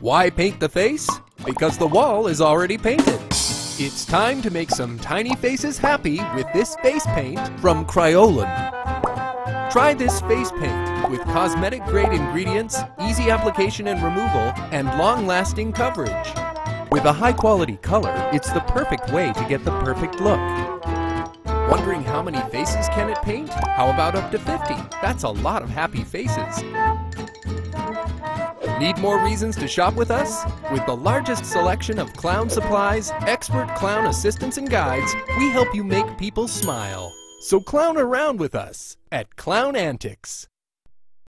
Why paint the face? Because the wall is already painted. It's time to make some tiny faces happy with this face paint from Kryolan. Try this face paint with cosmetic grade ingredients, easy application and removal, and long lasting coverage. With a high quality color, it's the perfect way to get the perfect look. Wondering how many faces can it paint? How about up to 50? That's a lot of happy faces. Need more reasons to shop with us? With the largest selection of clown supplies, expert clown assistants and guides, we help you make people smile. So clown around with us at ClownAntics.